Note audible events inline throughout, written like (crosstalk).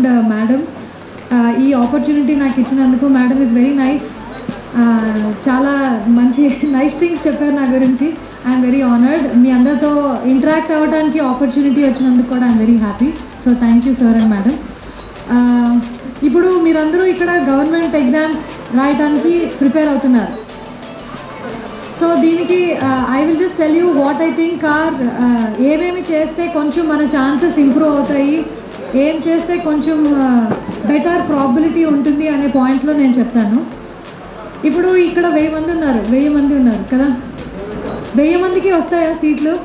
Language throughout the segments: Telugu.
అండ్ మేడం uh, uh, ఈ ఆపర్చునిటీ నాకు ఇచ్చినందుకు మేడం ఇస్ వెరీ నైస్ చాలా మంచి (laughs) నైస్ థింగ్స్ చెప్పారు నా గురించి. ఐఎమ్ వెరీ ఆనర్డ్ మీ అందరితో ఇంటరాక్ట్ అవ్వడానికి ఆపర్చునిటీ వచ్చినందుకు కూడా I'm very happy so thank you sir and madam ఇప్పుడు మీరందరూ ఇక్కడ గవర్నమెంట్ ఎగ్జామ్స్ రాయడానికి ప్రిపేర్ అవుతున్నారు. సో దీనికి I will just tell you what I think are ఏమేమి చేస్తే కొంచెం మన ఛాన్సెస్ ఇంప్రూవ్ అవుతాయి. ఏం చేస్తే కొంచెం బెటర్ ప్రాబిలిటీ ఉంటుంది అనే పాయింట్లో నేను చెప్తాను. ఇప్పుడు ఇక్కడ వెయ్యి మంది ఉన్నారు వెయ్యి మంది ఉన్నారు కదా? వెయ్యి మందికి వస్తాయా సీట్లు?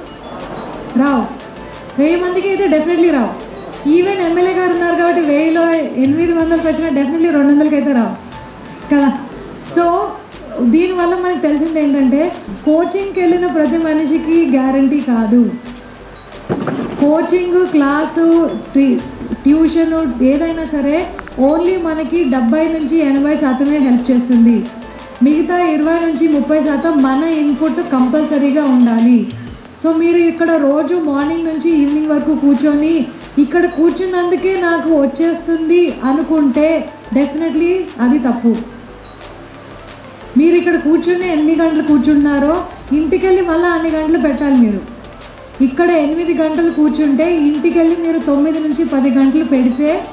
రావు. వెయ్యి మందికి అయితే డెఫినెట్లీ రావు. ఈవెన్ ఎమ్మెల్యే గారు ఉన్నారు కాబట్టి వెయ్యిలో ఎనిమిది వందలకు వచ్చినా డెఫినెట్లీ రెండు వందలకి అయితే రావు. కదా? సో దీనివల్ల మనకు తెలిసింది ఏంటంటే కోచింగ్కి వెళ్ళిన ప్రతి మనిషికి గ్యారంటీ కాదు. కోచింగ్ క్లాసు ట్యూషన్ ఏదైనా సరే ఓన్లీ మనకి డెబ్బై నుంచి ఎనభై శాతమే హెల్ప్ చేస్తుంది. మిగతా ఇరవై నుంచి ముప్పై శాతం మన ఇన్పుట్ కంపల్సరీగా ఉండాలి. సో మీరు ఇక్కడ రోజు మార్నింగ్ నుంచి ఈవినింగ్ వరకు కూర్చొని ఇక్కడ కూర్చున్నందుకే నాకు వచ్చేస్తుంది అనుకుంటే డెఫినెట్లీ అది తప్పు. మీరు ఇక్కడ కూర్చుని ఎన్ని గంటలు కూర్చున్నారో ఇంటికెళ్ళి మళ్ళీ అన్ని గంటలు పెట్టాలి మీరు. ఇక్కడ ఎనిమిది గంటలు కూర్చుంటే ఇంటికెళ్ళి మీరు తొమ్మిది నుంచి పది గంటలు పెడితే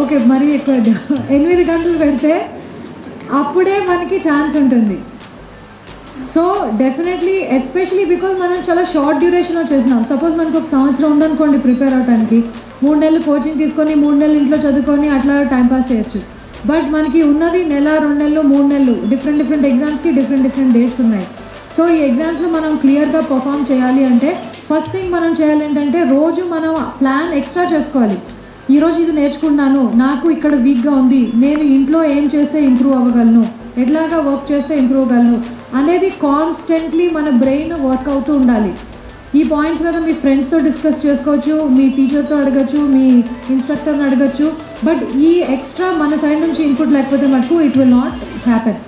ఓకే మరి ఎక్కువ (laughs) ఎనిమిది గంటలు పెడితే అప్పుడే మనకి ఛాన్స్ ఉంటుంది. సో డెఫినెట్లీ ఎస్పెషలీ బికాజ్ మనం చాలా షార్ట్ డ్యూరేషన్లో చేస్తున్నాం. సపోజ్ మనకు ఒక సంవత్సరం ఉందనుకోండి ప్రిపేర్ అవడానికి మూడు నెలలు కోచింగ్ తీసుకొని మూడు నెలలు ఇంట్లో చదువుకొని అట్లా టైంపాస్ చేయొచ్చు. బట్ మనకి ఉన్నది నెల రెండు నెలలు మూడు నెలలు డిఫరెంట్ డిఫరెంట్ ఎగ్జామ్స్కి డిఫరెంట్ డిఫరెంట్ డేట్స్ ఉన్నాయి. సో ఈ ఎగ్జామ్స్లో మనం క్లియర్గా పర్ఫామ్ చేయాలి అంటే ఫస్ట్ థింగ్ మనం చేయాలి ఏంటంటే రోజు మనం ప్లాన్ ఎక్స్ట్రా చేసుకోవాలి. ఈరోజు ఇది నేర్చుకున్నాను నాకు ఇక్కడ వీక్గా ఉంది నేను ఇంట్లో ఏం చేస్తే ఇంప్రూవ్ అవ్వగలను ఎట్లాగా వర్క్ చేస్తే ఇంప్రూవ్ అవ్వగలను అనేది కాన్స్టెంట్లీ మన బ్రెయిన్ వర్క్ అవుతూ ఉండాలి. ఈ పాయింట్స్ మీద మీ ఫ్రెండ్స్తో డిస్కస్ చేసుకోవచ్చు మీ టీచర్తో అడగచ్చు మీ ఇన్స్ట్రక్టర్ని అడగచ్చు బట్ ఈ ఎక్స్ట్రా మన సైడ్ నుంచి ఇన్పుట్ లేకపోతే మటుకు it will not happen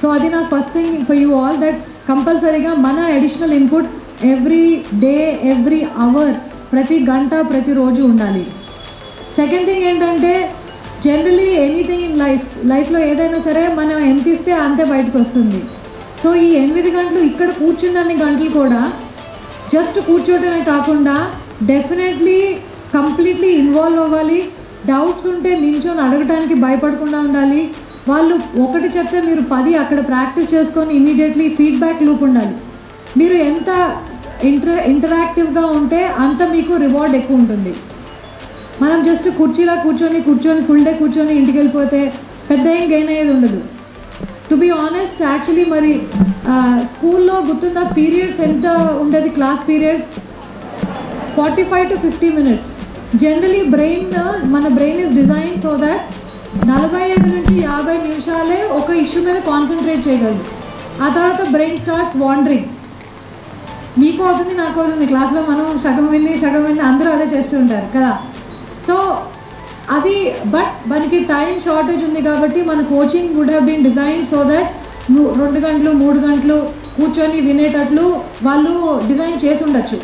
so అది నా first thing for you all that కంపల్సరీగా మన additional input every day every hour ప్రతి గంట ప్రతిరోజు ఉండాలి. సెకండ్ థింగ్ ఏంటంటే జనరలీ ఎనీథింగ్ ఇన్ లైఫ్ లైఫ్లో ఏదైనా సరే మనం ఎంత ఇస్తే అంతే బయటకు వస్తుంది. సో ఈ ఎనిమిది గంటలు ఇక్కడ కూర్చున్నన్ని గంటలు కూడా జస్ట్ కూర్చోవటమే కాకుండా డెఫినెట్లీ కంప్లీట్లీ ఇన్వాల్వ్ అవ్వాలి. డౌట్స్ ఉంటే నించొని అడగటానికి భయపడకుండా ఉండాలి. వాళ్ళు ఒకటి చెప్తే మీరు పది అక్కడ ప్రాక్టీస్ చేసుకొని ఇమీడియట్లీ ఫీడ్బ్యాక్ లూప్ ఉండాలి. మీరు ఎంత ఇంటర్ ఇంటరాక్టివ్గా ఉంటే అంత మీకు రివార్డ్ ఎక్కువ ఉంటుంది. మనం జస్ట్ కుర్చీలా కూర్చొని కూర్చొని ఫుల్ డే కూర్చొని ఇంటికి వెళ్ళిపోతే పెద్ద ఏం గెయిన్ అయ్యేది ఉండదు. టు బి ఆనెస్ట్ యాక్చువల్లీ మరి స్కూల్లో గుర్తుందా పీరియడ్స్ ఎంత ఉండేది class period forty five to fifty minutes generally brain మన brain is design so that నలభై ఐదు నుంచి యాభై నిమిషాలే ఒక ఇష్యూ మీద కాన్సన్ట్రేట్ చేయగలదు ఆ తర్వాత బ్రెయిన్ స్టార్ట్స్ వాండరింగ్. మీకు అవుతుంది నాకు అవుతుంది. క్లాస్లో మనం సగం విని సగం విని అందరూ అదే చేస్తూ ఉంటారు కదా. సో అది బట్ మనకి టైం షార్టేజ్ ఉంది కాబట్టి మన coaching would have been design so that రెండు గంటలు మూడు గంటలు కూర్చొని వినేటట్లు వాళ్ళు డిజైన్ చేసి ఉండొచ్చు.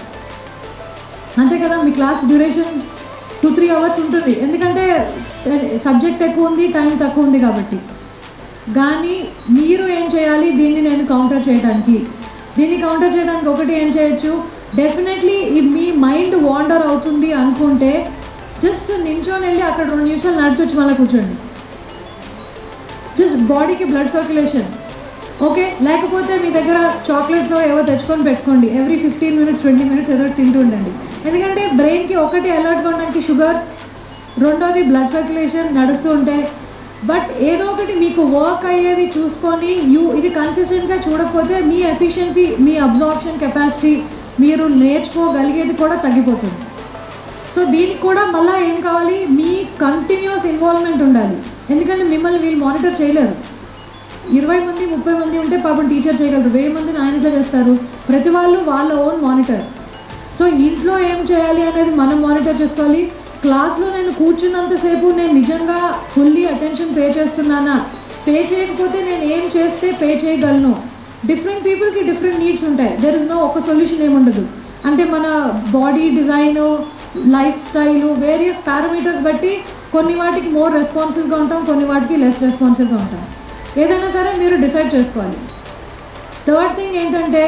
అంతే కదా మీ class duration two three hours ఉంటుంది. ఎందుకంటే సబ్జెక్ట్ ఎక్కువ ఉంది టైం తక్కువ ఉంది కాబట్టి. కానీ మీరు ఏం చేయాలి దీన్ని నేను కౌంటర్ చేయడానికి దీన్ని కౌంటర్ చేయడానికి ఒకటి ఏం చేయొచ్చు? డెఫినెట్లీ మీ మైండ్ వాండర్ అవుతుంది అనుకుంటే జస్ట్ నించోని వెళ్ళి అక్కడ రెండు నిమిషాలు నడిచొచ్చి మళ్ళీ కూర్చోండి. జస్ట్ బాడీకి బ్లడ్ సర్క్యులేషన్ ఓకే లేకపోతే మీ దగ్గర చాక్లెట్స్ ఏవో తెచ్చుకొని పెట్టుకోండి. Every fifteen minutes twenty minutes ఏదో తింటూ ఉండండి. ఎందుకంటే బ్రెయిన్కి ఒకటి అలర్ట్గా ఉండడానికి షుగర్ రెండోది బ్లడ్ సర్క్యులేషన్ నడుస్తుంటే బట్ ఏదో ఒకటి మీకు వర్క్ అయ్యేది చూసుకొని యూ ఇది కన్సిస్టెంట్గా చూడకపోతే మీ ఎఫిషియన్సీ మీ అబ్జార్ప్షన్ కెపాసిటీ మీరు నేర్చుకోగలిగేది కూడా తగ్గిపోతుంది. సో దీనికి కూడా మళ్ళీ ఏం కావాలి? మీ కంటిన్యూస్ ఇన్వాల్వ్మెంట్ ఉండాలి. ఎందుకంటే మిమ్మల్ని వీళ్ళు మానిటర్ చేయలేరు. ఇరవై మంది ముప్పై మంది ఉంటే పాపం టీచర్ చేయగలరు. వెయ్యి మందిని ఆయన చేస్తారు. ప్రతి వాళ్ళు వాళ్ళ ఓన్ మానిటర్ సో ఇంట్లో ఏం చేయాలి అనేది మనం మానిటర్ చేసుకోవాలి. క్లాస్లో నేను కూర్చున్నంతసేపు నేను నిజంగా ఫుల్లీ అటెన్షన్ పే చేస్తున్నానా? పే చేయకపోతే నేను ఏం చేస్తే పే చేయగలను? డిఫరెంట్ పీపుల్కి డిఫరెంట్ నీడ్స్ ఉంటాయి. దెర్ ఇస్ నో ఒక సొల్యూషన్ ఏముండదు. అంటే మన body design life style various parameters బట్టి కొన్ని వాటికి మోర్ రెస్పాన్సివ్గా ఉంటాం కొన్ని వాటికి లెస్ రెస్పాన్సివ్గా ఉంటాం. ఏదైనా సరే మీరు డిసైడ్ చేసుకోవాలి. థర్డ్ థింగ్ ఏంటంటే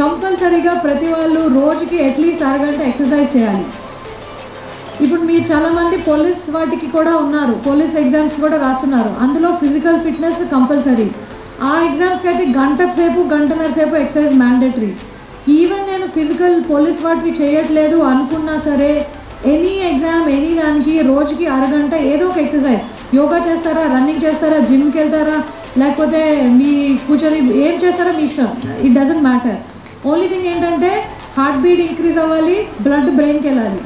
కంపల్సరీగా ప్రతి వాళ్ళు రోజుకి అట్లీస్ట్ అరగంట ఎక్సర్సైజ్ చేయాలి. ఇప్పుడు మీరు చాలామంది పోలీస్ వాటికి కూడా ఉన్నారు. పోలీస్ ఎగ్జామ్స్ కూడా రాస్తున్నారు. అందులో ఫిజికల్ ఫిట్నెస్ కంపల్సరీ. ఆ ఎగ్జామ్స్కి అయితే గంట సేపు గంటన్నర సేపు ఎక్సర్సైజ్ మ్యాండేటరీ. ఈవెన్ నేను ఫిజికల్ పోలీస్ వాటికి చేయట్లేదు అనుకున్నా సరే ఎనీ ఎగ్జామ్ ఎనీ దానికి రోజుకి అరగంట ఏదో ఒక ఎక్సర్సైజ్. యోగా చేస్తారా రన్నింగ్ చేస్తారా జిమ్కి వెళ్తారా లేకపోతే మీ కూర్చొని ఏం చేస్తారో మీ ఇష్టం. It doesn't matter only thing ఏంటంటే హార్ట్ బీట్ ఇంక్రీజ్ అవ్వాలి బ్లడ్ బ్రెయిన్కి వెళ్ళాలి.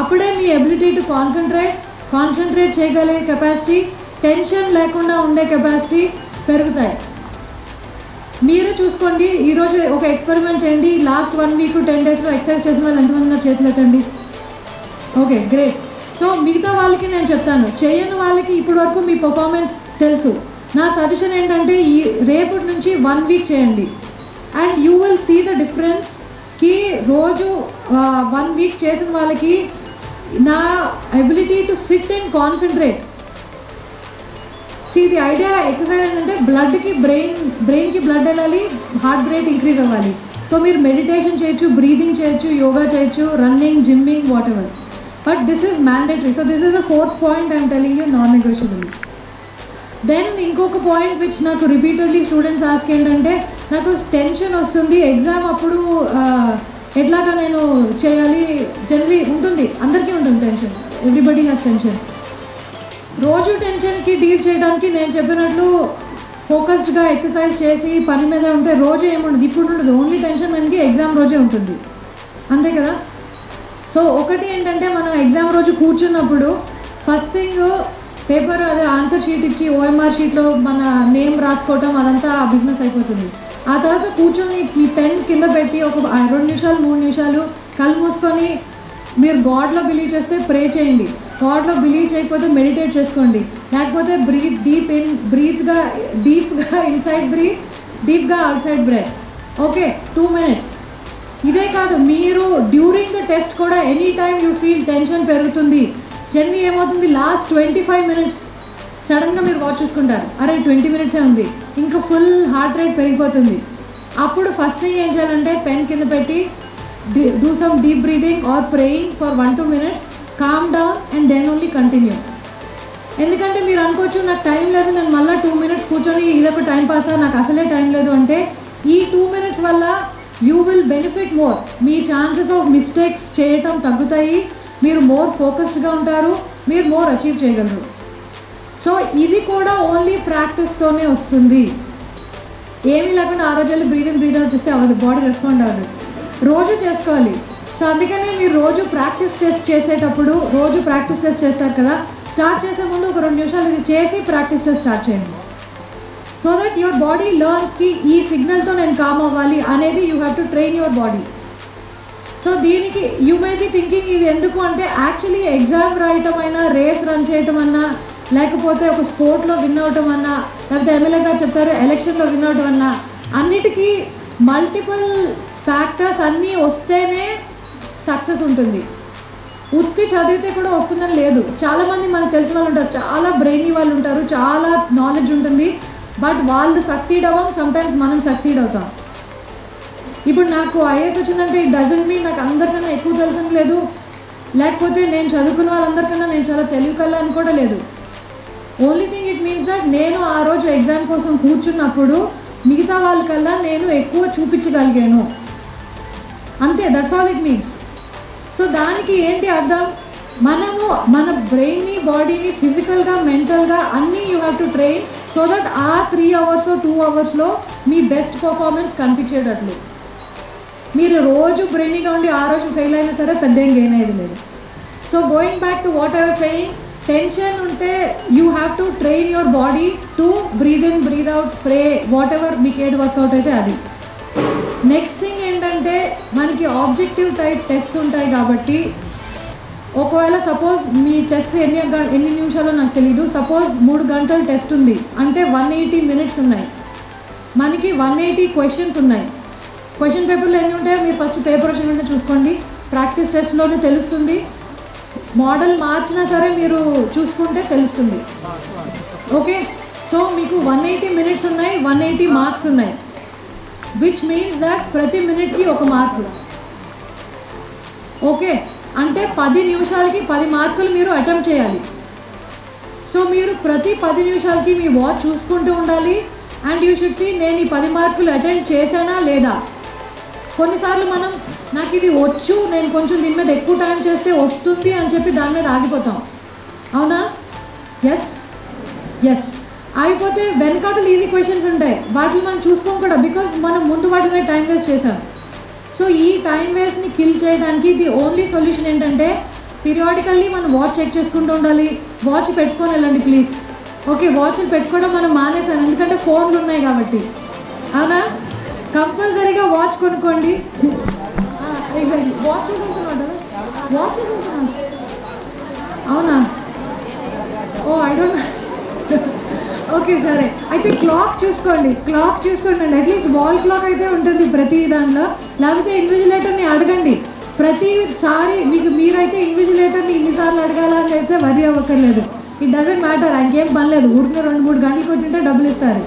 అప్పుడే మీ ఎబిలిటీ టు కాన్సన్ట్రేట్ కాన్సన్ట్రేట్ చేయగలిగే కెపాసిటీ టెన్షన్ లేకుండా ఉండే కెపాసిటీ పెరుగుతాయి. మీరు చూసుకోండి ఈరోజు ఒక ఎక్స్పెరిమెంట్ చేయండి లాస్ట్ వన్ వీక్ టెన్ డేస్లో ఎక్సర్సైజ్ చేసిన వాళ్ళు ఎంతమంది ఉన్నారు చేతులు ఎత్తండి? ఓకే గ్రేట్ సో మిగతా వాళ్ళకి నేను చెప్తాను చేయని వాళ్ళకి ఇప్పటి వరకు మీ పర్ఫార్మెన్స్ తెలుసు. నా సజెషన్ ఏంటంటే ఈ రేపటి నుంచి వన్ వీక్ చేయండి. And you will see the డిఫరెన్స్కి రోజు వన్ వీక్ చేసిన వాళ్ళకి నా ability to sit and concentrate ఇది ఐడియా ఎక్సర్సైజ్ ఏంటంటే బ్లడ్కి బ్రెయిన్ బ్రెయిన్కి బ్లడ్ వెళ్ళాలి హార్ట్ రేట్ ఇంక్రీజ్ అవ్వాలి సో మీరు మెడిటేషన్ చేయొచ్చు బ్రీదింగ్ చేయొచ్చు యోగా చేయొచ్చు running gymming whatever but this is mandatory so this is the fourth point I'm telling you non negotiable then ఇంకొక పాయింట్ విచ్ నాకు రిపీటెడ్లీ స్టూడెంట్స్ ఆస్క్ ఏంటంటే నాకు టెన్షన్ వస్తుంది ఎగ్జామ్ అప్పుడు ఎట్లాగా నేను చేయాలి? జనరీ ఉంటుంది. అందరికీ ఉంటుంది టెన్షన్ ఎవ్రీబడి హ్యాస్ టెన్షన్ రోజు టెన్షన్కి డీల్ చేయడానికి నేను చెప్పినట్లు ఫోకస్డ్గా ఎక్సర్సైజ్ చేసి పని మీద ఉంటే రోజు ఏముండదు? ఇప్పుడు ఉండదు. ఓన్లీ టెన్షన్ మనకి ఎగ్జామ్ రోజే ఉంటుంది. అంతే కదా? సో ఒకటి ఏంటంటే మనం ఎగ్జామ్ రోజు కూర్చున్నప్పుడు ఫస్ట్ థింగ్ పేపర్ అదే ఆన్సర్ షీట్ ఇచ్చి ఓఎంఆర్ షీట్లో మన నేమ్ రాసుకోవటం అదంతా బిజినెస్ అయిపోతుంది. ఆ తర్వాత కూర్చొని మీ పెన్ కింద పెట్టి ఒక రెండు నిమిషాలు మూడు నిమిషాలు కళ్ళు మూసుకొని మీరు గాడ్లో బిలీవ్ చేస్తే ప్రే చేయండి. గాడ్లో బిలీవ్ చేయకపోతే మెడిటేట్ చేసుకోండి. లేకపోతే బ్రీత్ డీప్ ఇన్ బ్రీత్గా డీప్గా ఇన్సైడ్ బ్రీత్ డీప్గా outside breath. Okay two minutes. ఇదే కాదు మీరు డ్యూరింగ్ ద టెస్ట్ కూడా any time you feel tension పెరుగుతుంది. జర్నీ ఏమవుతుంది? Last twenty five minutes. సడన్గా మీరు వాచ్ చూసుకుంటారు. అరే ట్వంటీ మినిట్సే ఉంది. ఇంకా ఫుల్ హార్ట్ రేట్ పెరిగిపోతుంది. అప్పుడు ఫస్ట్ థింగ్ ఏం చేయాలంటే పెన్ కింద పెట్టి do some deep breathing or praying for one two minutes calm down and then only continue ఎందుకంటే మీరు అనుకోవచ్చు నాకు టైం లేదు నేను మళ్ళీ టూ మినిట్స్ కూర్చొని ఇదొక టైం పాస్ నాకు అసలే టైం లేదు అంటే ఈ టూ మినిట్స్ వల్ల యూ విల్ బెనిఫిట్ మోర్ మీ ఛాన్సెస్ ఆఫ్ మిస్టేక్స్ చేయటం తగ్గుతాయి. మీరు మోర్ ఫోకస్డ్గా ఉంటారు. మీరు మోర్ అచీవ్ చేయగలరు. సో ఇది కూడా ఓన్లీ ప్రాక్టీస్తోనే వస్తుంది. ఏమీ లేకుండా ఆ రోజుల్లో బ్రీదింగ్ బ్రీద్ అవుట్ చేస్తే అవ్వదు. బాడీ రెస్పాండ్ అవ్వదు. రోజు చేసుకోవాలి. సో అందుకనే మీరు రోజు ప్రాక్టీస్ టెస్ట్ చేసేటప్పుడు రోజు ప్రాక్టీస్ టెస్ట్ చేస్తారు కదా స్టార్ట్ చేసే ముందు ఒక రెండు నిమిషాలు ఇది చేసి ప్రాక్టీస్ టెస్ట్ స్టార్ట్ చేయండి. సో దట్ యువర్ బాడీ లర్న్స్కి ఈ సిగ్నల్తో నేను కామ్ అవ్వాలి అనేది you have to train your body so దీనికి యూ మే బి థింకింగ్ ఇది ఎందుకు అంటే యాక్చువల్లీ ఎగ్జామ్ రాయటం అయినా రేస్ రన్ చేయటం అన్నా లేకపోతే ఒక స్పోర్ట్లో విన్ అవటం అన్నా లేకపోతే ఎమ్మెల్యే గారు చెప్తారు ఎలక్షన్లో విన్ అవటం అన్నా అన్నిటికీ మల్టిపుల్ ఫ్యాక్టర్స్ అన్నీ వస్తేనే సక్సెస్ ఉంటుంది. ఉత్తి చదివితే కూడా వస్తుందని లేదు. చాలామంది మనకు తెలిసిన వాళ్ళు ఉంటారు. చాలా బ్రెయినీ వాళ్ళు ఉంటారు. చాలా నాలెడ్జ్ ఉంటుంది. బట్ వాళ్ళు సక్సీడ్ అవ్వం సమ్టైమ్స్ మనం సక్సీడ్ అవుతాం. ఇప్పుడు నాకు ఐఏఎస్ వచ్చిందంటే ఇట్ డజంట్ మీన్ నాకు అందరికన్నా ఎక్కువ తెలిసిన లేదు. లేకపోతే నేను చదువుకున్న వాళ్ళందరికన్నా నేను చాలా తెలివి కల్లా అని కూడా లేదు. Only thing it means that నేను ఆ రోజు ఎగ్జామ్ కోసం కూర్చున్నప్పుడు మిగతా వాళ్ళకల్లా నేను ఎక్కువ చూపించగలిగాను. అంతే that's all it means so దానికి ఏంటి అర్థం? మనము మన బ్రెయిన్ని బాడీని ఫిజికల్గా మెంటల్గా అన్నీ you have to train so that ఆ త్రీ అవర్స్ టూ అవర్స్లో మీ బెస్ట్ పర్ఫార్మెన్స్ కనిపించేటట్లు. మీరు రోజు బ్రెయిన్గా ఉండి ఆ రోజు ఫెయిల్ అయిన సరే పెద్ద ఏం గెయిన్ అయ్యేది లేదు. So going back to whatever saying tension ఉంటే you have to train your body to breathe in breathe out pray whatever మీకు ఏది వర్కౌట్ అయితే అది. నెక్స్ట్ థింగ్ ఏంటంటే మనకి ఆబ్జెక్టివ్ టైప్ టెస్ట్ ఉంటాయి కాబట్టి ఒకవేళ సపోజ్ మీ టెస్ట్ ఎన్ని ఎన్ని నిమిషాలు నాకు తెలియదు సపోజ్ మూడు గంటల టెస్ట్ ఉంది. అంటే వన్ ఎయిటీ మినిట్స్ ఉన్నాయి. మనకి వన్ ఎయిటీ క్వశ్చన్స్ ఉన్నాయి. క్వశ్చన్ పేపర్లో ఎన్ని ఉంటాయో మీరు ఫస్ట్ పేపర్ వచ్చిన చూసుకోండి ప్రాక్టీస్ టెస్ట్లోనే తెలుస్తుంది. మోడల్ మార్చినా సరే మీరు చూసుకుంటే తెలుస్తుంది. ఓకే సో మీకు వన్ ఎయిటీ మినిట్స్ ఉన్నాయి వన్ ఎయిటీ మార్క్స్ ఉన్నాయి. విచ్ మీన్స్ దట్ ప్రతి మినిట్కి ఒక మార్కు ఓకే అంటే పది నిమిషాలకి పది మార్కులు మీరు అటెంప్ట్ చేయాలి. సో మీరు ప్రతి పది నిమిషాలకి మీ వాచ్ చూసుకుంటూ ఉండాలి. అండ్ యూ షుడ్ సీ నేను ఈ పది మార్కులు అటెండ్ చేశానా లేదా? కొన్నిసార్లు మనం నాకు ఇది వచ్చు నేను కొంచెం దీని మీద ఎక్కువ టైం చేస్తే వస్తుంది అని చెప్పి దాని మీద ఆగిపోతాం. అవునా? ఎస్ ఎస్ అయిపోతే వెనకాతలు ఈజీ క్వశ్చన్స్ ఉంటాయి. వాటిని మనం చూసుకోం కూడా బికాస్ మనం ముందు వాటి మీద టైం వేస్ట్ చేసాం. సో ఈ టైం వేస్ట్ని కిల్ చేయడానికి ది ఓన్లీ సొల్యూషన్ ఏంటంటే పీరియాడికల్లీ మనం వాచ్ చెక్ చేసుకుంటూ ఉండాలి. వాచ్ పెట్టుకొని వెళ్ళండి ప్లీజ్ ఓకే వాచ్ని పెట్టుకోవడం మనం మానేసాం. ఎందుకంటే ఫోన్లు ఉన్నాయి కాబట్టి. అవునా? కంపల్సరీగా వాచ్ కొనుక్కోండి. వాచ్ వాచ్ అవునా ఓ ఐ డోంట్ ఓకే సరే అయితే క్లాక్ చూసుకోండి. క్లాక్ చూసుకోండి. అట్లీస్ట్ వాల్ క్లాక్ అయితే ఉంటుంది ప్రతి దానిలో లేకపోతే ఇన్విజిలేటర్ని అడగండి. ప్రతిసారి మీకు మీరైతే ఇన్విజిలేటర్ని ఇన్నిసార్లు అడగాలని అయితే వరి అవ్వక్కర్లేదు. ఇట్ డజంట్ మ్యాటర్ ఆయనకేం పని లేదు. ఊరికే రెండు మూడు గంటలకు వచ్చింటే డబ్బులు ఇస్తారు.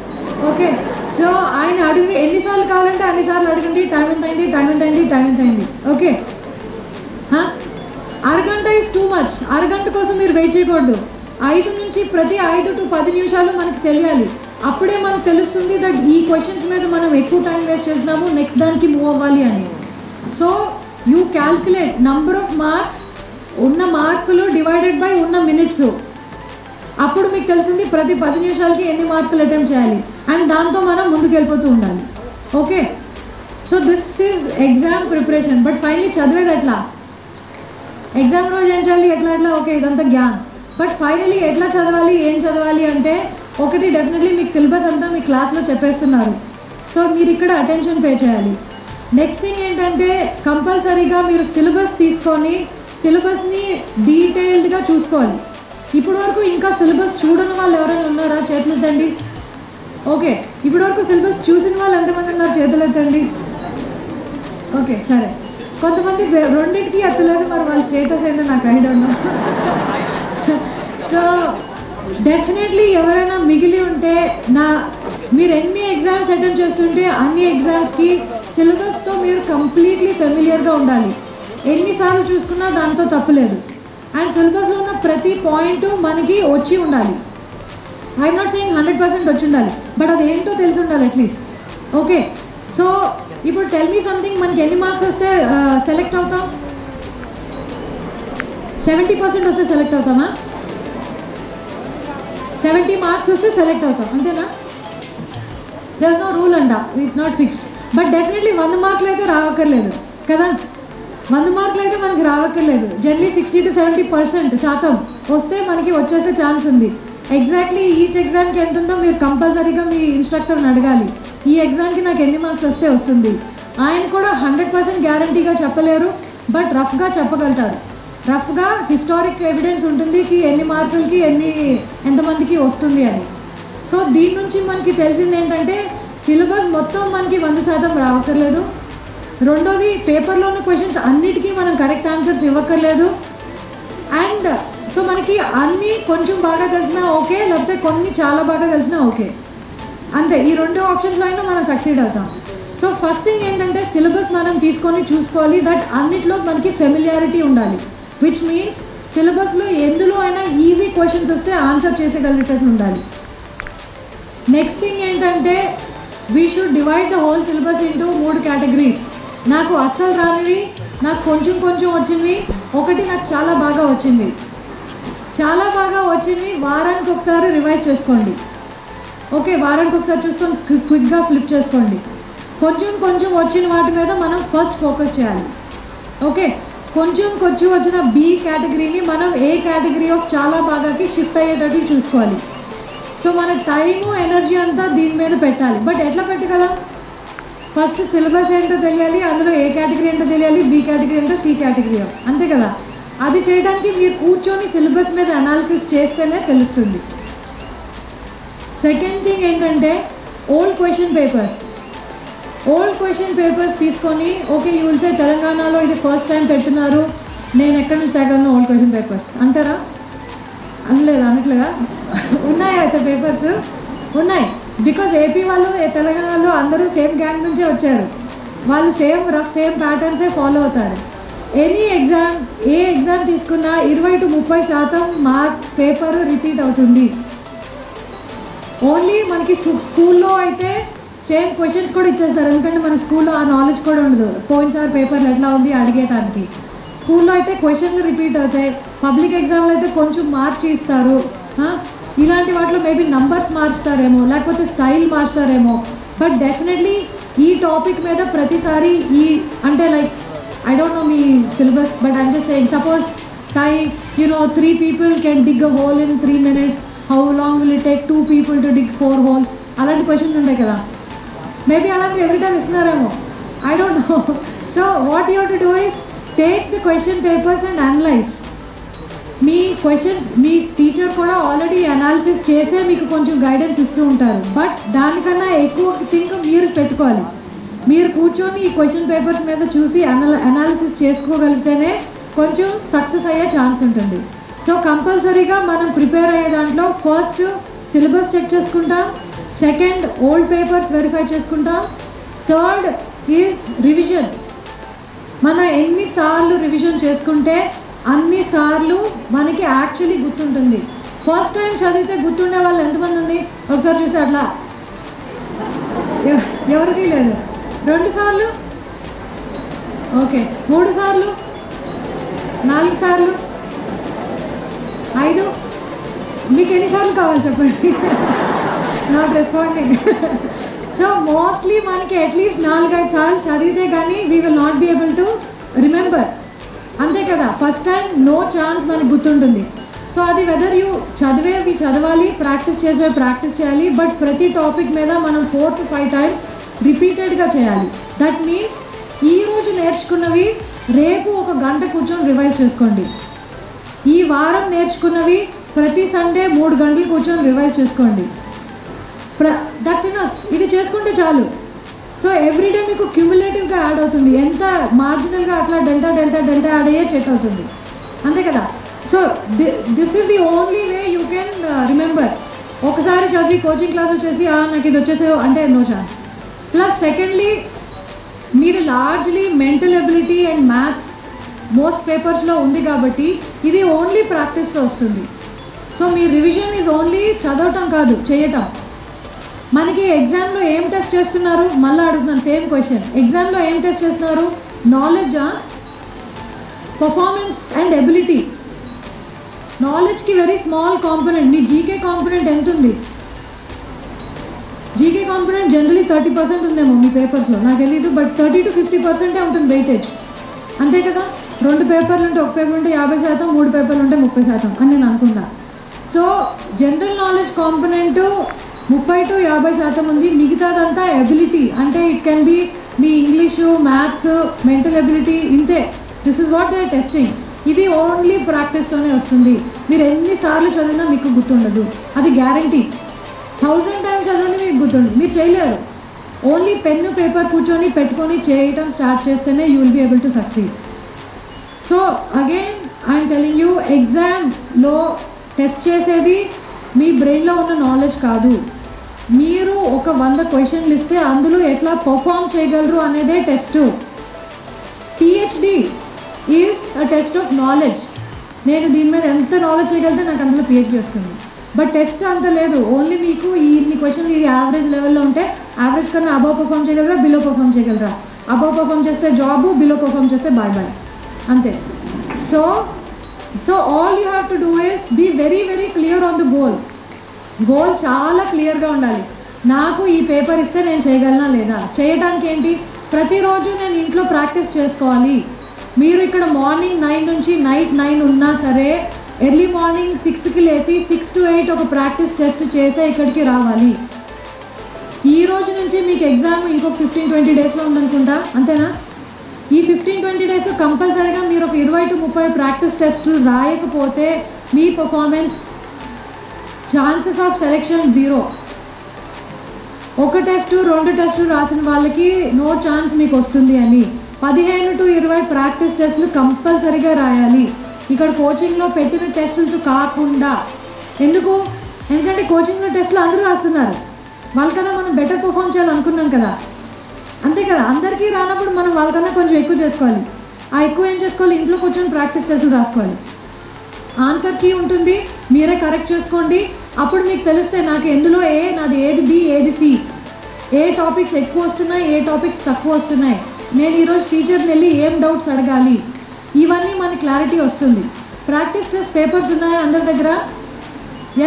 ఓకే సో ఆయన అడిగి ఎన్నిసార్లు కావాలంటే అన్నిసార్లు అడగండి టైం ఎంత అయింది టైం ఎంత అయింది టైం ఎంత అయింది. ఓకే అరగంట ఇస్ టూ మచ్ అరగంట కోసం మీరు వెయిట్ చేయకూడదు. ఐదు నుంచి ప్రతి ఐదు టు పది నిమిషాలు మనకు తెలియాలి. అప్పుడే మనకు తెలుస్తుంది దట్ ఈ క్వశ్చన్స్ మీద మనం ఎక్కువ టైం వేస్ట్ చేస్తున్నాము నెక్స్ట్ దానికి మూవ్ అవ్వాలి అని. So you calculate number of marks ఉన్న మార్కులు డివైడెడ్ బై ఉన్న మినిట్స్ అప్పుడు మీకు తెలిసింది ప్రతి పది నిమిషాలకి ఎన్ని మార్కులు అటెంప్ట్ చేయాలి అండ్ దాంతో మనం ముందుకు వెళ్ళిపోతూ ఉండాలి. Okay so this is exam preparation but finally చదివేది ఎట్లా? ఎగ్జామ్ రోజు ఏం చేయాలి? ఎట్లా ఎట్లా? ఓకే ఇదంతా జ్ఞాన్. బట్ ఫైనలీ ఎట్లా చదవాలి? ఏం చదవాలి? అంటే ఒకటి డెఫినెట్లీ మీకు సిలబస్ అంతా మీ క్లాస్లో చెప్పేస్తున్నారు. సో మీరు ఇక్కడ అటెన్షన్ పే చేయాలి. నెక్స్ట్ థింగ్ ఏంటంటే కంపల్సరీగా మీరు సిలబస్ తీసుకొని సిలబస్ని డీటెయిల్డ్గా చూసుకోవాలి. ఇప్పటి వరకు ఇంకా సిలబస్ చూడని వాళ్ళు ఎవరైనా ఉన్నారా చేతులెత్తండి ఓకే ఇప్పటి వరకు సిలబస్ చూసిన వాళ్ళు ఎంతమంది ఉన్నారు చేతులెత్తండి ఓకే సరే. కొంతమంది రెండింటికి ఎత్తలేదు మరి వాళ్ళ స్టేటస్ ఏంటో నాకు ఐడియా ఉన్నా సో డెఫినెట్లీ ఎవరైనా మిగిలి ఉంటే నా మీరు ఎన్ని ఎగ్జామ్స్ అటెండ్ చేస్తుంటే అన్ని ఎగ్జామ్స్కి సిలబస్తో మీరు కంప్లీట్లీ ఫెమిలియర్గా ఉండాలి. ఎన్నిసార్లు చూసుకున్నా దాంతో తప్పులేదు అండ్ సిలబస్లో ఉన్న ప్రతి పాయింట్ మనకి వచ్చి ఉండాలి. I'm not saying hundred percent వచ్చి ఉండాలి బట్ అది ఏంటో తెలిసి ఉండాలి అట్లీస్ట్ ఓకే సో ఇప్పుడు టెల్ మీ సంథింగ్ మనకి ఎన్ని మార్క్స్ వస్తే uh, సెలెక్ట్ అవుతాం? సెవెంటీ పర్సెంట్ వస్తే సెలెక్ట్ అవుతామా? సెవెంటీ మార్క్స్ వస్తే సెలెక్ట్ అవుతాం అంతేనా? దర్ నో రూల్ అంట it's not fixed but definitely వంద మార్కులు అయితే రావక్కర్లేదు కదా? వంద మార్కులు అయితే మనకి రావక్కర్లేదు. Generally sixty to seventy percent శాతం వస్తే మనకి వచ్చేసే ఛాన్స్ ఉంది. ఎగ్జాక్ట్లీ ఈచ్ ఎగ్జామ్కి ఎంత ఉందో మీరు కంపల్సరీగా మీ ఇన్స్ట్రక్టర్ని అడగాలి. ఈ ఎగ్జామ్కి నాకు ఎన్ని మార్క్స్ వస్తే వస్తుంది. ఆయన కూడా హండ్రెడ్ పర్సెంట్ గ్యారంటీగా చెప్పలేరు బట్ రఫ్గా చెప్పగలుగుతారు. రఫ్గా హిస్టారిక్ ఎవిడెన్స్ ఉంటుంది కి ఎన్ని మార్కులకి ఎన్ని ఎంతమందికి వస్తుంది అని. సో దీని నుంచి మనకి తెలిసింది ఏంటంటే సిలబస్ మొత్తం మనకి వంద శాతం రావక్కర్లేదు. రెండోది పేపర్లో ఉన్న క్వశ్చన్స్ అన్నిటికీ మనం కరెక్ట్ ఆన్సర్స్ ఇవ్వక్కర్లేదు. అండ్ సో మనకి అన్నీ కొంచెం బాగా తెలిసినా ఓకే లేకపోతే కొన్ని చాలా బాగా తెలిసినా ఓకే. అంతే ఈ రెండు ఆప్షన్స్లో అయినా మనం సక్సీడ్ అవుతాం. సో ఫస్ట్ థింగ్ ఏంటంటే సిలబస్ మనం తీసుకొని చూసుకోవాలి దట్ అన్నిట్లో మనకి ఫెమిలియారిటీ ఉండాలి. విచ్ మీన్స్ సిలబస్లో ఎందులో అయినా ఈజీ క్వశ్చన్స్ వస్తే ఆన్సర్ చేసేగలిగేటట్టు ఉండాలి. నెక్స్ట్ థింగ్ ఏంటంటే we should divide the whole syllabus into మూడు కేటగిరీస్ నాకు అస్సలు రానివి నాకు కొంచెం కొంచెం వచ్చింది. ఒకటి నాకు చాలా బాగా వచ్చింది. చాలా బాగా వచ్చింది. వారానికి ఒకసారి రివైజ్ చేసుకోండి. ఓకే వారానికి ఒకసారి చూసుకొని క్విక్గా ఫ్లిప్ చేసుకోండి. కొంచెం కొంచెం వచ్చిన వాటి మీద మనం ఫస్ట్ ఫోకస్ చేయాలి. ఓకే కొంచెం కొంచెం వచ్చిన బి కేటగిరీని మనం ఏ కేటగిరీ ఆఫ్ చాలా బాగాకి షిఫ్ట్ అయ్యేటట్టు చూసుకోవాలి. సో మన టైము ఎనర్జీ అంతా దీని మీద పెట్టాలి. బట్ ఎట్లా పెట్టగలం? ఫస్ట్ సిలబస్ ఏంటో తెలియాలి అందులో ఏ కేటగిరీ ఏంటో తెలియాలి బి కేటగిరీ ఏంటో సి కేటగిరీ అంతే కదా? అది చేయడానికి మీరు కూర్చొని సిలబస్ మీద అనాలిసిస్ చేస్తేనే తెలుస్తుంది. సెకండ్ థింగ్ ఏంటంటే old question papers old question papers తీసుకొని ఓకే యూ విల్ సే తెలంగాణలో ఇది ఫస్ట్ టైం పెడుతున్నారు. నేను ఎక్కడి నుంచి తగ్గలను ఓల్డ్ క్వశ్చన్ పేపర్స్ అంటారా? అనలేదు? అనట్లేదా? (laughs) ఉన్నాయి అయితే పేపర్స్ ఉన్నాయి. బికాజ్ ఏపీ వాళ్ళు తెలంగాణ వాళ్ళు అందరూ సేమ్ గ్యాంగ్ నుంచే వచ్చారు. వాళ్ళు సేమ్ రఫ్ సేమ్ ప్యాటర్న్సే ఫాలో అవుతారు. ఎనీ ఎగ్జామ్ ఏ ఎగ్జామ్ తీసుకున్నా ఇరవై టు ముప్పై శాతం మార్క్ పేపర్ రిపీట్ అవుతుంది. ఓన్లీ మనకి స్కూల్లో అయితే సేమ్ క్వశ్చన్స్ కూడా ఇచ్చేస్తారు. ఎందుకంటే మన స్కూల్లో ఆ నాలెడ్జ్ కూడా ఉండదు. పోయినసారి పేపర్లు ఎట్లా ఉంది అడిగేటానికి స్కూల్లో అయితే క్వశ్చన్లు రిపీట్ అవుతాయి. పబ్లిక్ ఎగ్జామ్లో అయితే కొంచెం మార్చి ఇస్తారు. ఇలాంటి వాటిలో మేబీ నంబర్స్ మార్చుతారేమో లేకపోతే స్టైల్ మార్చుతారేమో. బట్ డెఫినెట్లీ ఈ టాపిక్ మీద ప్రతిసారి ఈ అంటే like I don't know me syllabus but I'm just saying suppose tie you know three people can dig a hole in three minutes how long will it take two people to dig four holes అలాంటి క్వశ్చన్స్ ఉంటాయి కదా. మేబీ అలాంటి every time ఇస్తున్నారేమో. I don't know so what you to do is take the question papers and analyse me question మీ టీచర్ కూడా ఆల్రెడీ అనాలిసిస్ చేసే మీకు కొంచెం గైడెన్స్ ఇస్తూ ఉంటారు. బట్ దానికన్నా ఎక్కువ థింక్ మీరు పెట్టుకోవాలి. మీరు కూర్చొని ఈ క్వశ్చన్ పేపర్స్ మీద చూసి అనాలిసిస్ చేసుకోగలిగితేనే కొంచెం సక్సెస్ అయ్యే ఛాన్స్ ఉంటుంది. సో కంపల్సరీగా మనం ప్రిపేర్ అయ్యే దాంట్లో ఫస్ట్ సిలబస్ చెక్ చేసుకుంటాం. సెకండ్ ఓల్డ్ పేపర్స్ వెరిఫై చేసుకుంటాం. థర్డ్ ఈజ్ రివిజన్ మనం ఎన్నిసార్లు రివిజన్ చేసుకుంటే అన్నిసార్లు మనకి యాక్చువల్లీ గుర్తుంటుంది. ఫస్ట్ టైం చదివితే గుర్తుండే వాళ్ళు ఎంతమంది ఉంది? ఒకసారి చూసి అట్లా. ఎవరికి ఎవరికీ లేదు. రెండు సార్లు? ఓకే. మూడు సార్లు? నాలుగు సార్లు? ఐదు? మీకు ఎన్నిసార్లు కావాలి చెప్పండి? నాట్ రెస్పాండింగ్ సో మోస్ట్లీ మనకి అట్లీస్ట్ నాలుగైదు సార్లు చదివితే కానీ we will not be able to remember అంతే కదా ఫస్ట్ టైం నో ఛాన్స్ మనకు గుర్తుంటుంది. సో అది వెదర్ యూ చదివేవి చదవాలి ప్రాక్టీస్ చేసే ప్రాక్టీస్ చేయాలి బట్ ప్రతి టాపిక్ మీద మనం ఫోర్ టు ఫైవ్ టైమ్స్ రిపీటెడ్గా చేయాలి. దట్ మీన్స్ ఈ రోజు నేర్చుకున్నవి రేపు ఒక గంట కూర్చొని రివైజ్ చేసుకోండి. ఈ వారం నేర్చుకున్నవి ప్రతి సండే మూడు గంటలు కూర్చొని రివైజ్ చేసుకోండి. ప్ర దట్ ఇన్ ఇది చేసుకుంటే చాలు. సో ఎవ్రీడే మీకు క్యూములేటివ్గా యాడ్ అవుతుంది. ఎంత మార్జినల్గా అట్లా డెల్టా డెల్టా డెల్టా యాడ్ అయ్యే చెక్ అవుతుంది. అంతే కదా? So this is the only way you can remember ఒకసారి చదివి కోచింగ్ క్లాస్ చేసి నాకు ఇది వచ్చేసే అంటే నో ఛాన్స్ ప్లస్ సెకండ్లీ మీరు largely mental ability and maths most పేపర్స్లో ఉంది కాబట్టి ఇది ఓన్లీ ప్రాక్టీస్తో వస్తుంది. సో మీ రివిజన్ ఈజ్ ఓన్లీ చదవటం కాదు చేయటం. మనకి ఎగ్జామ్లో ఏం టెస్ట్ చేస్తున్నారు? మళ్ళీ అడుగుతున్నాను సేమ్ క్వశ్చన్ ఎగ్జామ్లో ఏం టెస్ట్ చేస్తున్నారు? నాలెడ్జా పర్ఫార్మెన్స్ అండ్ ఎబిలిటీ నాలెడ్జ్కి వెరీ స్మాల్ కాంపోనెంట్ మీ జీకే కాంపోనెంట్ ఎంత ఉంది? GK component generally thirty percent ఉందేమో మీ పేపర్స్లో నాకు తెలీదు బట్ థర్టీ టు ఫిఫ్టీ పర్సెంటే ఉంటుంది వెయిటేజ్ అంతే కదా? రెండు పేపర్లు ఉంటే ఒక పేపర్ ఉంటే యాభై శాతం మూడు పేపర్లు ఉంటే ముప్పై శాతం అని నేను అనుకున్నా సో జనరల్ నాలెడ్జ్ కాంపోనెంట్ ముప్పై టు యాభై శాతం ఉంది. మిగతాదంతా ఎబిలిటీ అంటే ఇట్ కెన్ బి మీ ఇంగ్లీషు మ్యాథ్స్ మెంటల్ ఎబిలిటీ ఇంతే. This is what they testing ఇది ఓన్లీ ప్రాక్టీస్తోనే వస్తుంది. మీరు ఎన్నిసార్లు చదివినా మీకు గుర్తుండదు. అది గ్యారంటీ థౌజండ్ టైమ్స్ చదవండి మీకు గుర్తుండదు. మీరు చేయలేరు. ఓన్లీ పెన్ను పేపర్ కూర్చొని పెట్టుకొని చేయటం స్టార్ట్ చేస్తేనే you will be able to succeed so again I'm telling you ఎగ్జామ్లో టెస్ట్ చేసేది మీ బ్రెయిన్లో ఉన్న నాలెడ్జ్ కాదు. మీరు ఒక వంద క్వశ్చన్లు ఇస్తే అందులో ఎట్లా పర్ఫామ్ చేయగలరు అనేదే test PhD is a test of knowledge నేను దీని మీద ఎంత నాలెడ్జ్ చేయగలితే నాకు అందులో పిహెచ్డి వస్తుంది. బట్ టెస్ట్ అంత లేదు. ఓన్లీ మీకు ఈ ఇన్ని క్వశ్చన్లు ఇది యావరేజ్ లెవెల్లో ఉంటే యావరేజ్ కన్నా అబౌవ్ పర్ఫామ్ చేయగలరా బిలో పర్ఫామ్ చేయగలరా? అబౌవ్ పర్ఫామ్ చేస్తే జాబు బిలో పర్ఫామ్ చేస్తే బాయ్ బాయ్ అంతే. So so all you have to do is be very very clear on the goal goal చాలా క్లియర్గా ఉండాలి. నాకు ఈ పేపర్ ఇస్తే నేను చేయగలనా లేదా? చేయడానికి ఏంటి ప్రతిరోజు నేను ఇంట్లో ప్రాక్టీస్ చేసుకోవాలి. మీరు ఇక్కడ మార్నింగ్ నైన్ నుంచి నైట్ నైన్ ఉన్నా సరే ఎర్లీ మార్నింగ్ సిక్స్కి లేచి సిక్స్ టు ఎయిట్ ఒక ప్రాక్టీస్ టెస్ట్ చేసే ఇక్కడికి రావాలి. ఈ రోజు నుంచి మీకు ఎగ్జామ్ ఇంకొక ఫిఫ్టీన్ ట్వంటీ డేస్లో ఉందనుకుంటా? అంతేనా? ఈ ఫిఫ్టీన్ ట్వంటీ డేస్ కంపల్సరీగా మీరు ఒక ఇరవై టు ముప్పై ప్రాక్టీస్ టెస్టులు రాయకపోతే మీ performance chances of selection zero ఒక టెస్ట్ రెండు టెస్టులు రాసిన వాళ్ళకి నో ఛాన్స్ మీకు వస్తుంది అని. పదిహేను టు ఇరవై ప్రాక్టీస్ టెస్టులు కంపల్సరీగా రాయాలి. ఇక్కడ కోచింగ్లో పెట్టిన టెస్టులు కాకుండా. ఎందుకు? ఎందుకంటే కోచింగ్లో టెస్టులు అందరూ రాస్తున్నారు. వాళ్ళకన్నా మనం బెటర్ పర్ఫామ్ చేయాలనుకున్నాం కదా. అంతే కదా? అందరికీ రానప్పుడు మనం వాళ్ళకన్నా కొంచెం ఎక్కువ చేసుకోవాలి. ఆ ఎక్కువ ఏం చేసుకోవాలి? ఇంట్లో కూర్చొని ప్రాక్టీస్ టెస్టులు రాసుకోవాలి. ఆన్సర్ కీ ఉంటుంది. మీరే కరెక్ట్ చేసుకోండి. అప్పుడు మీకు తెలుస్తాయి నాకు ఎందులో ఏ నాది ఏది బి ఏది సి. ఏ టాపిక్స్ ఎక్కువ వస్తున్నాయి ఏ టాపిక్స్ తక్కువ వస్తున్నాయి. నేను ఈరోజు టీచర్ని వెళ్ళి ఏం డౌట్స్ అడగాలి? ఇవన్నీ మన క్లారిటీ వస్తుంది. ప్రాక్టీస్ టెస్ట్ పేపర్స్ ఉన్నాయా అందరి దగ్గర?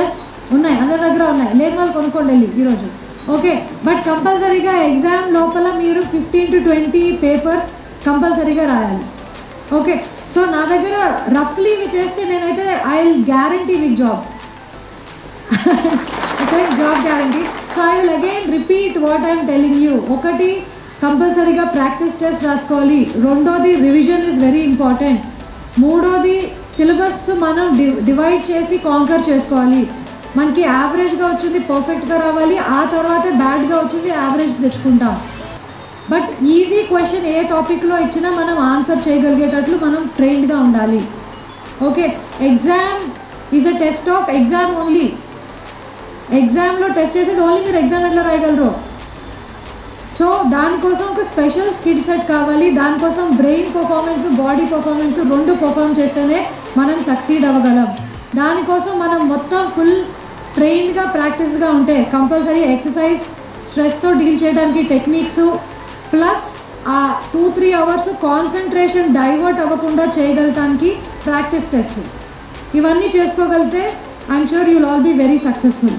ఎస్ ఉన్నాయి. అందరి దగ్గర ఉన్నాయి. లేని వాళ్ళు కొనుక్కోండి వెళ్ళి ఈరోజు. ఓకే బట్ కంపల్సరీగా ఎగ్జామ్ లోపల మీరు ఫిఫ్టీన్ టు ట్వంటీ పేపర్స్ కంపల్సరీగా రాయాలి. ఓకే సో నా దగ్గర రఫ్లీ ఇవి చేస్తే నేనైతే I will guarantee with job okay job guarantee so I will again repeat what I'm telling you ఒకటి కంపల్సరీగా ప్రాక్టీస్ టెస్ట్ రాసుకోవాలి. రెండోది రివిజన్ ఇస్ వెరీ ఇంపార్టెంట్ మూడోది సిలబస్ మనం డి డివైడ్ చేసి కాంకర్ చేసుకోవాలి. మనకి యావరేజ్గా వచ్చింది పర్ఫెక్ట్గా రావాలి. ఆ తర్వాత బ్యాడ్గా వచ్చింది యావరేజ్ తెచ్చుకుంటాం. బట్ ఈజీ క్వశ్చన్ ఏ టాపిక్లో ఇచ్చినా మనం ఆన్సర్ చేయగలిగేటట్లు మనం ట్రైన్డ్గా ఉండాలి. Okay exam is a test of exam only ఎగ్జామ్లో టెస్ట్ చేసేది ఓన్లీ మీరు ఎగ్జామ్ ఎట్లా రాయగలరు. సో దానికోసం ఒక స్పెషల్ స్కిల్ సెట్ కావాలి. దానికోసం బ్రెయిన్ పర్ఫార్మెన్స్ బాడీ పర్ఫార్మెన్స్ రెండు పర్ఫామ్ చేస్తేనే మనం సక్సీడ్ అవ్వగలం. దానికోసం మనం మొత్తం ఫుల్ ట్రైన్డ్గా ప్రాక్టీస్గా ఉంటే కంపల్సరీ ఎక్సర్సైజ్ స్ట్రెస్తో డీల్ చేయడానికి టెక్నిక్స్ ప్లస్ ఆ two three hours concentration divert అవ్వకుండా చేయగలటానికి ప్రాక్టీస్ టెస్ట్ ఇవన్నీ చేసుకోగలిగితే I'm sure you'll all be very successful